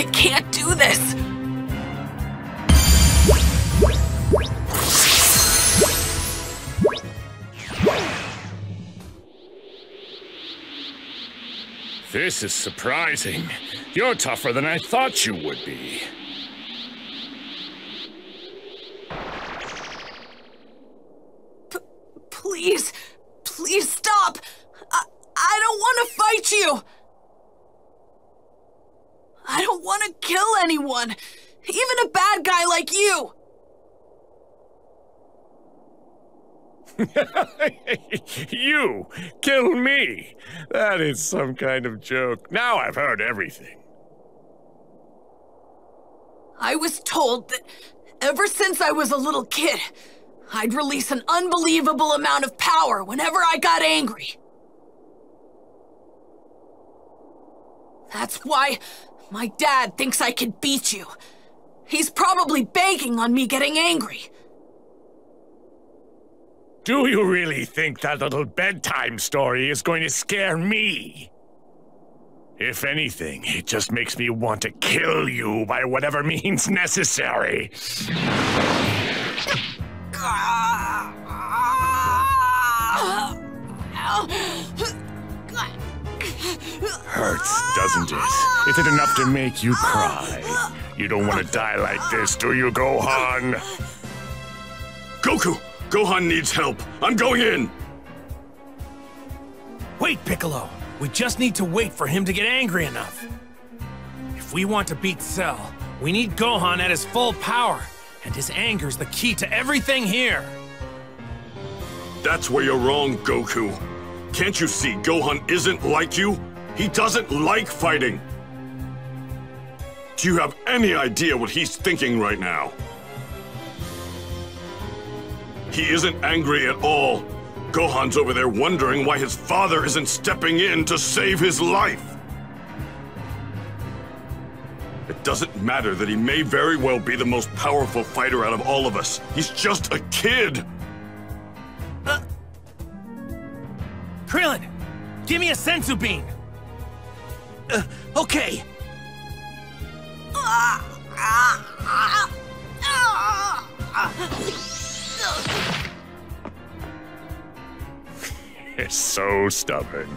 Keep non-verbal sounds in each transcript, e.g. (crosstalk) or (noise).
I can't do this. This is surprising. You're tougher than I thought you would be. Please, please stop. I, I don't want to fight you. I don't want to kill anyone, even a bad guy like you. (laughs) you kill me? That is some kind of joke. Now I've heard everything. I was told that ever since I was a little kid, I'd release an unbelievable amount of power whenever I got angry. That's why my dad thinks I can beat you. He's probably banking on me getting angry. Do you really think that little bedtime story is going to scare me? If anything, it just makes me want to kill you by whatever means necessary. Ah! Ah! Hurts, doesn't it? Is it enough to make you cry? You don't want to die like this, do you, Gohan? Goku! Gohan needs help. I'm going in! Wait, Piccolo. We just need to wait for him to get angry enough. If we want to beat Cell, we need Gohan at his full power, and his anger's the key to everything here. That's where you're wrong, Goku. Can't you see Gohan isn't like you? He doesn't like fighting. Do you have any idea what he's thinking right now? He isn't angry at all. Gohan's over there wondering why his father isn't stepping in to save his life. It doesn't matter that he may very well be the most powerful fighter out of all of us. He's just a kid. Uh, Krillin, give me a senzu bean. Uh, okay. It's so stubborn.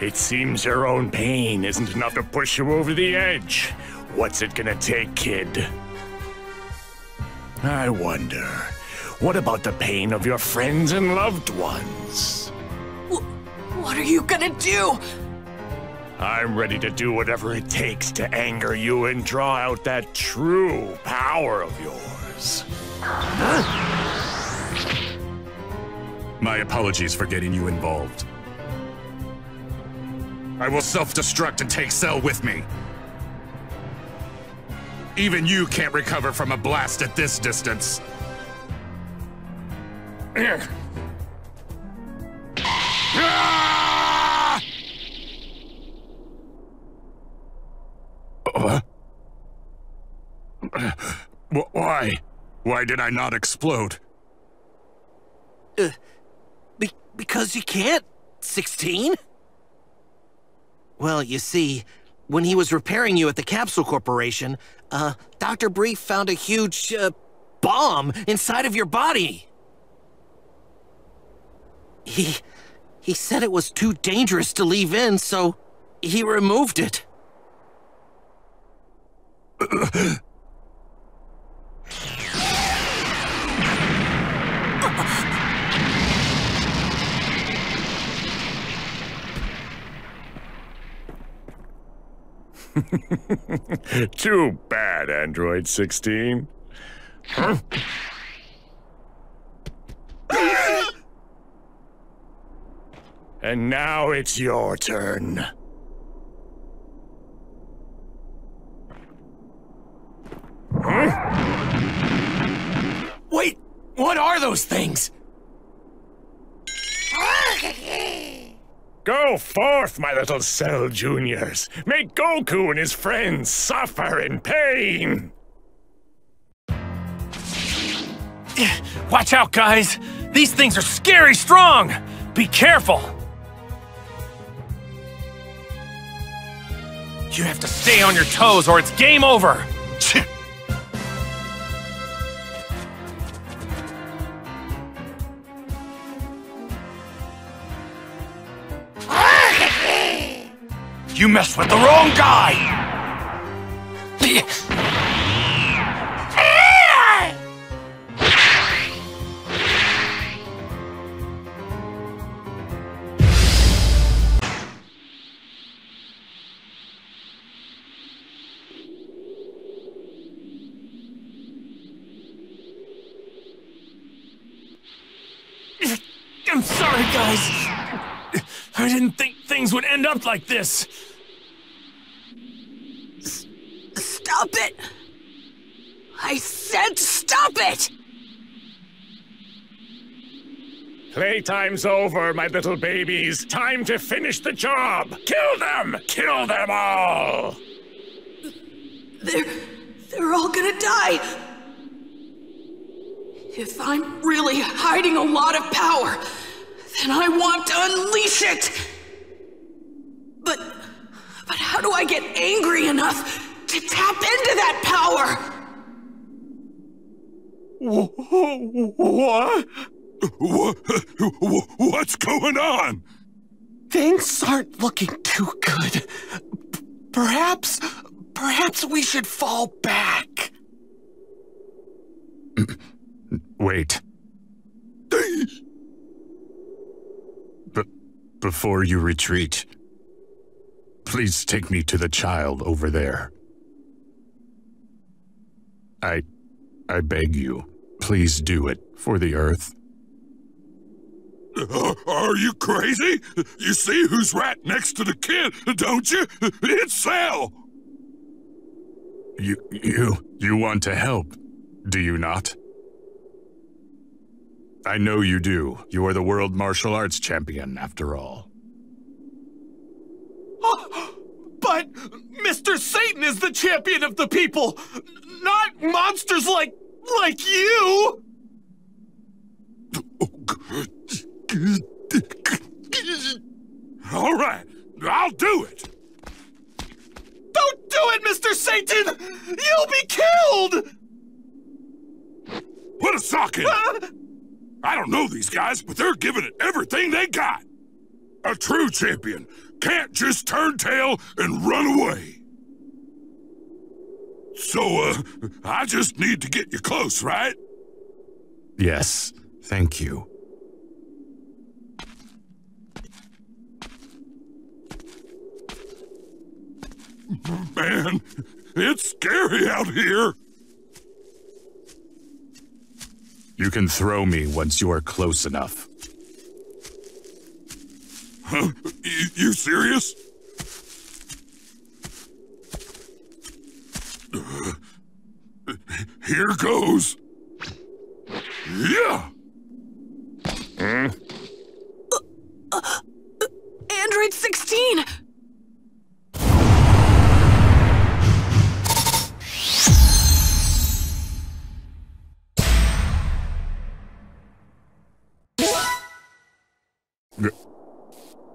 It seems your own pain isn't enough to push you over the edge. What's it gonna take, kid? I wonder, what about the pain of your friends and loved ones? what are you gonna do? I'm ready to do whatever it takes to anger you and draw out that true power of yours. My apologies for getting you involved. I will self-destruct and take Cell with me. Even you can't recover from a blast at this distance. (clears throat) Why? Why did I not explode? Uh, be because you can't, 16? Well, you see, when he was repairing you at the Capsule Corporation, uh, Dr. Brief found a huge, uh, bomb inside of your body. He... he said it was too dangerous to leave in, so he removed it. (clears throat) (laughs) Too bad, Android 16. (laughs) And now it's your turn. Huh? Wait, what are those things? Go forth, my little Cell Juniors. Make Goku and his friends suffer in pain. Watch out, guys. These things are scary strong. Be careful. You have to stay on your toes or it's game over! You messed with the wrong guy! I'm sorry, guys. I didn't think things would end up like this. Stop it! I said stop it! Playtime's over, my little babies. Time to finish the job. Kill them! Kill them all! They're. they're all gonna die. If I'm really hiding a lot of power, then I want to unleash it! But. but how do I get angry enough to tap into that power? What? What's going on? Things aren't looking too good. P- perhaps, perhaps we should fall back. Wait. But before you retreat, please take me to the child over there. I. I beg you, please do it for the Earth. (laughs) Are you crazy? You see who's right next to the kid, don't you? It's Cell! You. you. you want to help, do you not? I know you do. You are the World Martial Arts Champion, after all. (gasps) But Mr. Satan is the champion of the people, not monsters like like you. All right, I'll do it. Don't do it, Mr. Satan! You'll be killed! Put a sock in. Uh. I don't know these guys, but they're giving it everything they got. A true champion can't just turn tail and run away. So, uh, I just need to get you close, right? Yes, thank you. Man, it's scary out here. You can throw me once you are close enough. Huh? You, you serious? Uh, here goes. Yeah. Android 16!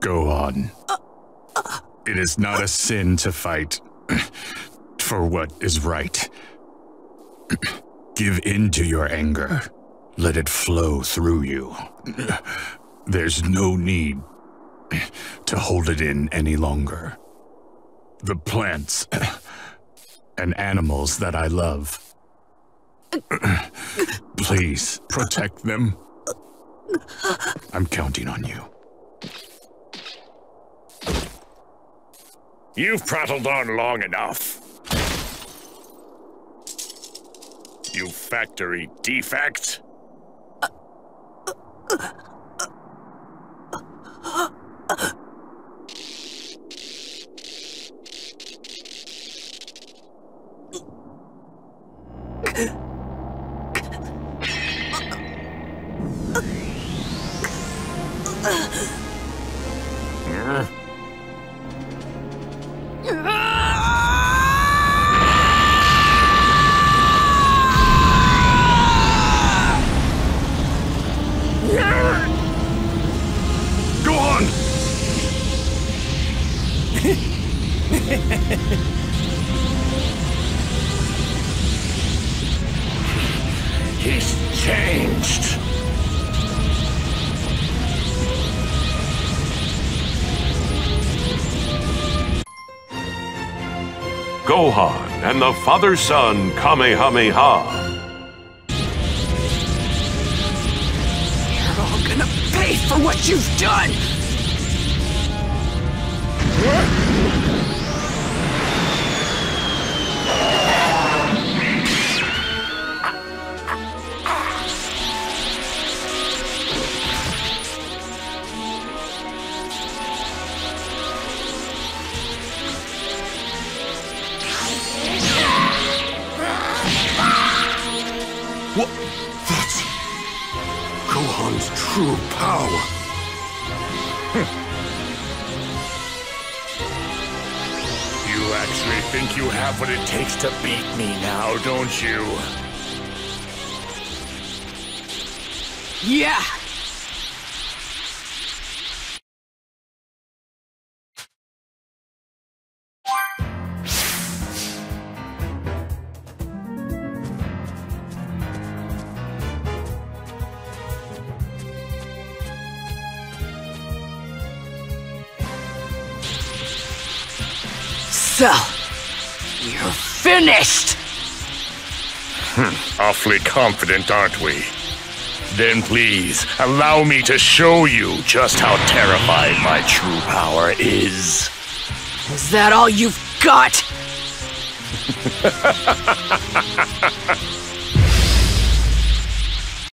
Go on. It is not a sin to fight for what is right. Give in to your anger. Let it flow through you. There's no need to hold it in any longer. The plants and animals that I love. Please protect them. I'm counting on you. You've prattled on long enough. You factory defect. Gohan and the Father-Son Kamehameha. You're all gonna pay for what you've done! That's Gohan's true power. Hmm. You actually think you have what it takes to beat me now, don't you? Yeah! Cell, you're finished! Hmm, awfully confident, aren't we? Then please, allow me to show you just how terrifying my true power is. Is that all you've got? (laughs)